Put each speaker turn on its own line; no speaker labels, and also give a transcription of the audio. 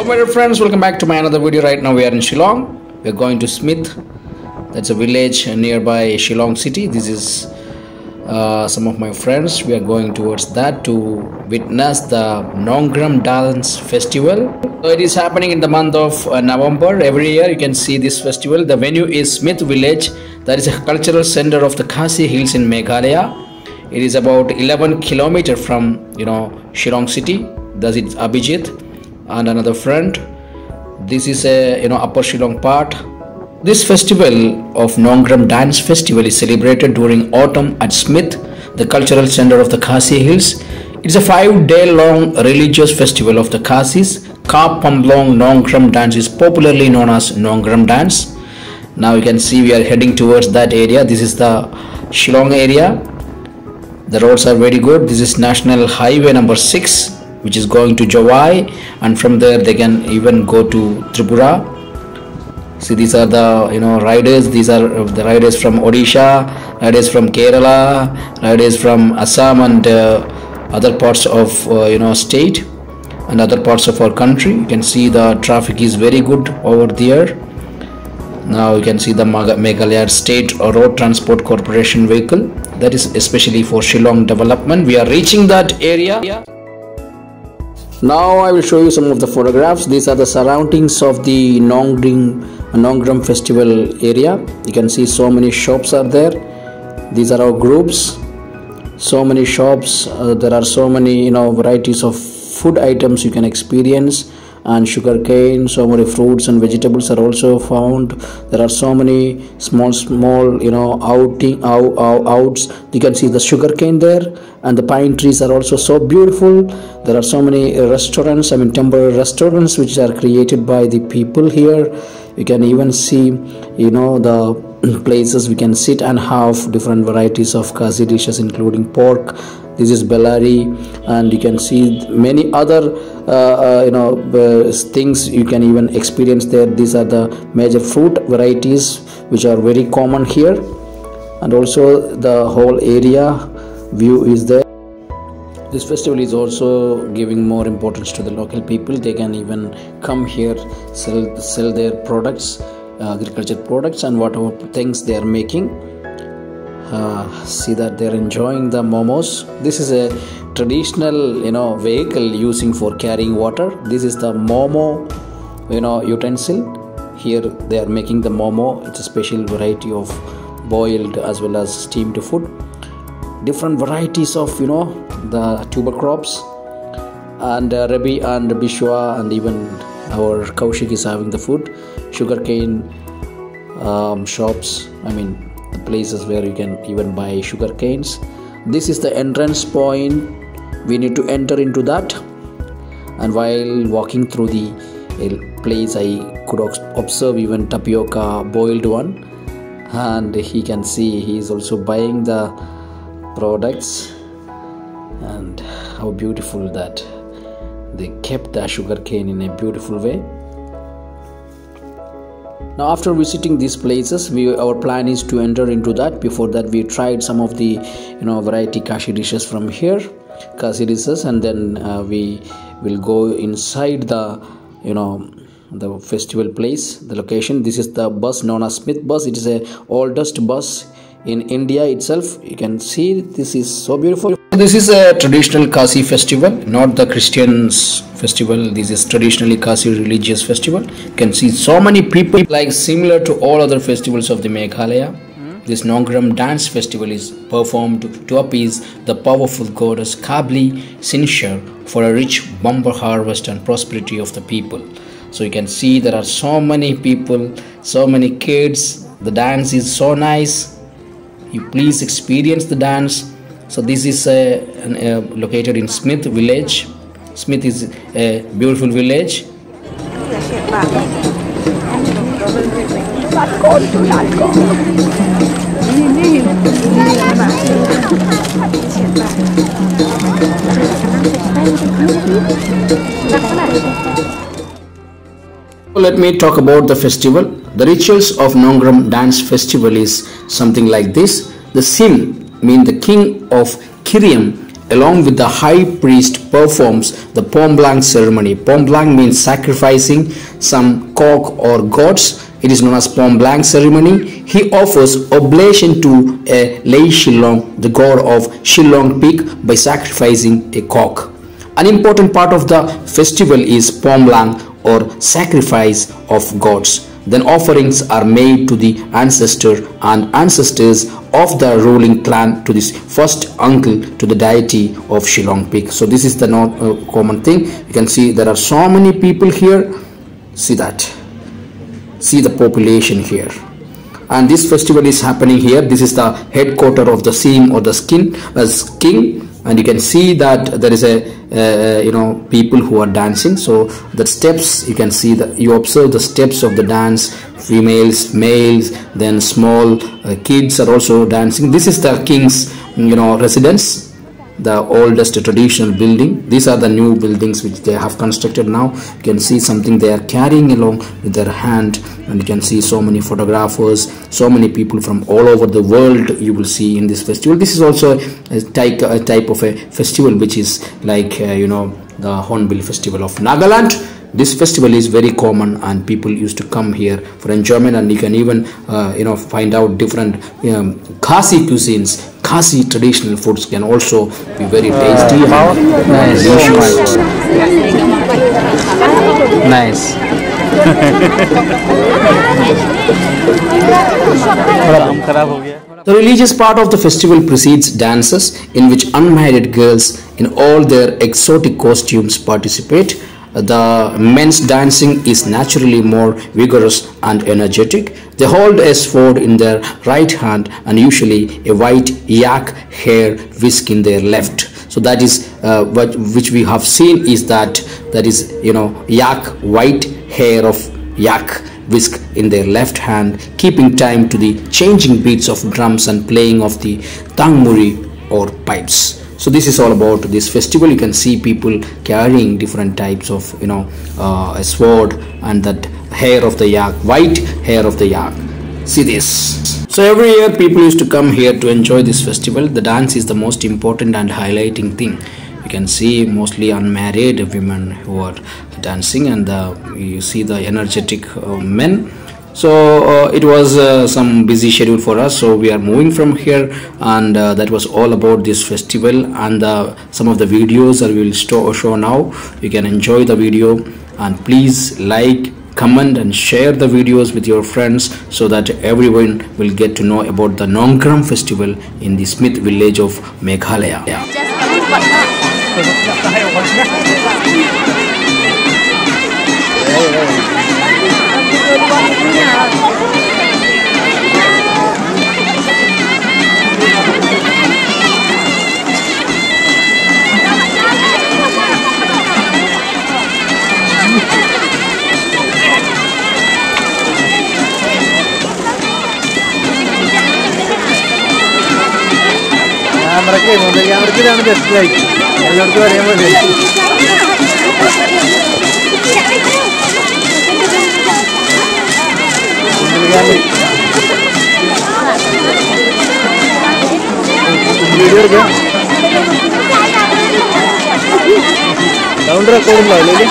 Hello my dear friends, welcome back to my another video. Right now we are in Shillong. We are going to Smit. That's a village nearby Shillong city. This is uh, some of my friends. We are going towards that to witness the Nongkrem Dance Festival. So it is happening in the month of uh, November. Every year you can see this festival. The venue is Smit Village. That is a cultural center of the Khasi Hills in Meghalaya. It is about 11 kilometer from you know Shillong city. Thus it's Abhijit and another friend. This is a you know Upper Shillong part. This festival of Nongkrem Dance Festival is celebrated during autumn at Smit, the cultural center of the Khasi Hills. It's a five-day-long religious festival of the Khasis. Ka Pomblang Nongkrem dance is popularly known as Nongkrem dance. Now you can see we are heading towards that area. This is the Shillong area. The roads are very good. This is National Highway number 6 which is going to Jowai and from there they can even go to Tripura. See these are the you know riders. These are the riders from Odisha, riders from Kerala, riders from Assam and uh, other parts of uh, you know state and other parts of our country. You can see the traffic is very good over there. Now you can see the Meghalaya State Road Transport Corporation vehicle that is especially for Shillong development. We are reaching that area now I will show you some of the photographs. These are the surroundings of the Nongring Nongkrem festival area. You can see so many shops are there. These are our groups. So many shops uh, there are so many you know varieties of food items you can experience and sugar cane. So many fruits and vegetables are also found. There are so many small small you know outing out, out, outs. You can see the sugar cane there and the pine trees are also so beautiful. There are so many restaurants i mean temporary restaurants which are created by the people here you can even see you know the places we can sit and have different varieties of Khasi dishes including pork. This is Bellary and you can see many other uh, uh, you know uh, things you can even experience there. These are the major fruit varieties which are very common here. And also the whole area view is there this festival is also giving more importance to the local people. They can even come here sell sell their products agriculture products and whatever things they are making. Uh, see that they're enjoying the momos. This is a traditional you know vehicle using for carrying water. This is the momo you know utensil. Here they are making the momo. It's a special variety of boiled as well as steamed food. Different varieties of you know the tuber crops. And uh, Rabi and Bishwa and even our Kaushik is having the food. Sugarcane um, shops I mean the places where you can even buy sugar canes. This is the entrance point. We need to enter into that. And while walking through the place I could observe even tapioca boiled one. And he can see he is also buying the products and how beautiful that they kept the sugar cane in a beautiful way. Now after visiting these places we our plan is to enter into that. Before that we tried some of the you know variety Khasi dishes from here Khasi dishes. And then uh, we will go inside the you know the festival place the location. This is the bus known as Smit bus. It is a oldest bus in india itself. You can see this is so beautiful this is a traditional Khasi festival not the christians festival this is traditionally Khasi religious festival you can see so many people like similar to all other festivals of the meghalaya this Nongkrem dance festival is performed to appease the powerful goddess Kabli Sinshar for a rich bumper harvest and prosperity of the people. So you can see there are so many people, so many kids. The dance is so nice. You please experience the dance. So this is uh, located in Smit village. Smit is a beautiful village. Let me talk about the festival. The rituals of Nongkrem dance festival is something like this. The Syiem mean the king of Khyrim along with the high priest performs the Pomblang ceremony. Pomblang means sacrificing some cock or gods. It is known as Pomblang ceremony. He offers oblation to a Lei Shillong, the god of Shillong Peak, by sacrificing a cock. An important part of the festival is Pomblang or sacrifice of gods. Then offerings are made to the ancestor and ancestors of the ruling clan to this first uncle to the deity of Shillong Peak. So this is the not uh, common thing. You can see there are so many people here. See that. See the population here and this festival is happening here this is the headquarter of the Syiem or the skin as king and you can see that there is a uh, you know people who are dancing. So the steps you can see that you observe the steps of the dance females males then small uh, kids are also dancing. This is the king's you know residence the oldest traditional building. These are the new buildings which they have constructed now. You can see something they are carrying along with their hand and you can see so many photographers so many people from all over the world you will see in this festival. This is also a type, a type of a festival which is like uh, you know the hornbill festival of nagaland this festival is very common and people used to come here for enjoyment and you can even uh, you know find out different um, Khasi cuisines. Khasi traditional foods can also be very uh, tasty uh, and
nice. Nice.
The religious part of the festival precedes dances in which unmarried girls in all their exotic costumes participate. The men's dancing is naturally more vigorous and energetic. They hold a sword in their right hand and usually a white yak hair whisk in their left. So that is uh, what which we have seen is that that is you know yak white hair of yak whisk in their left hand, keeping time to the changing beats of drums and playing of the tangmuri or pipes. So this is all about this festival. You can see people carrying different types of you know uh, a sword and that hair of the yak, white hair of the yak. See this. So every year people used to come here to enjoy this festival. The dance is the most important and highlighting thing. You can see mostly unmarried women who are dancing and the, you see the energetic uh, men so uh, it was uh, some busy schedule for us. So we are moving from here and uh, that was all about this festival and uh, some of the videos that we will show now. You can enjoy the video and please like comment and share the videos with your friends so that everyone will get to know about the Nongkrem festival in the Smit village of Meghalaya.
ക്യാമറയ്ക്ക് mobile ക്യാമറയ്ക്ക് ഇതാണ് best light എല്ലായിടത്തും അറിയാൻ പോലെ Kaundra korum lalu ni.